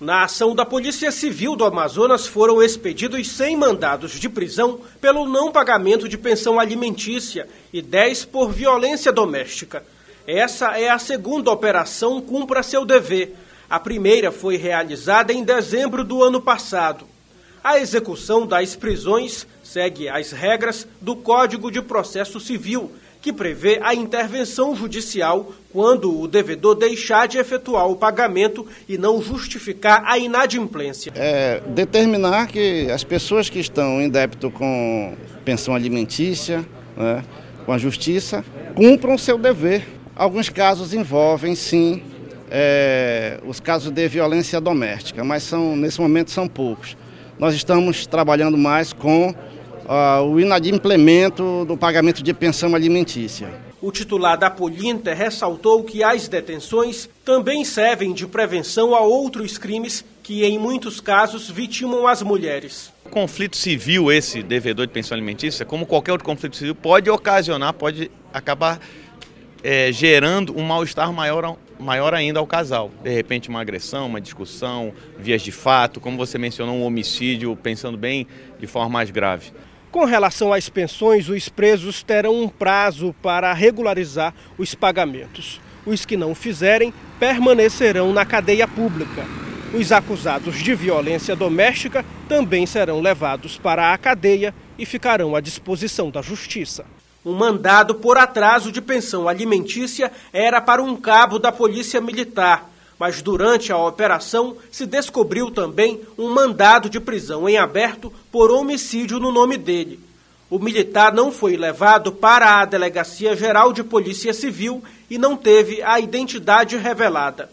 Na ação da Polícia Civil do Amazonas foram expedidos 100 mandados de prisão pelo não pagamento de pensão alimentícia e 10 por violência doméstica. Essa é a segunda operação Cumpra Seu Dever. A primeira foi realizada em dezembro do ano passado. A execução das prisões segue as regras do Código de Processo Civil, que prevê a intervenção judicial quando o devedor deixar de efetuar o pagamento e não justificar a inadimplência. É determinar que as pessoas que estão em débito com pensão alimentícia, né, com a justiça, cumpram seu dever. Alguns casos envolvem, sim, é, os casos de violência doméstica, mas são, nesse momento são poucos. Nós estamos trabalhando mais com uh, o inadimplemento do pagamento de pensão alimentícia. O titular da Polinter ressaltou que as detenções também servem de prevenção a outros crimes que, em muitos casos, vitimam as mulheres. O conflito civil, esse devedor de pensão alimentícia, como qualquer outro conflito civil, pode ocasionar, pode acabar é, gerando um mal-estar maior, maior ainda ao casal. De repente, uma agressão, uma discussão, vias de fato, como você mencionou, um homicídio, pensando bem, de forma mais grave. Com relação às pensões, os presos terão um prazo para regularizar os pagamentos. Os que não fizerem permanecerão na cadeia pública. Os acusados de violência doméstica também serão levados para a cadeia e ficarão à disposição da Justiça. Um mandado por atraso de pensão alimentícia era para um cabo da Polícia Militar mas durante a operação se descobriu também um mandado de prisão em aberto por homicídio no nome dele. O militar não foi levado para a Delegacia Geral de Polícia Civil e não teve a identidade revelada.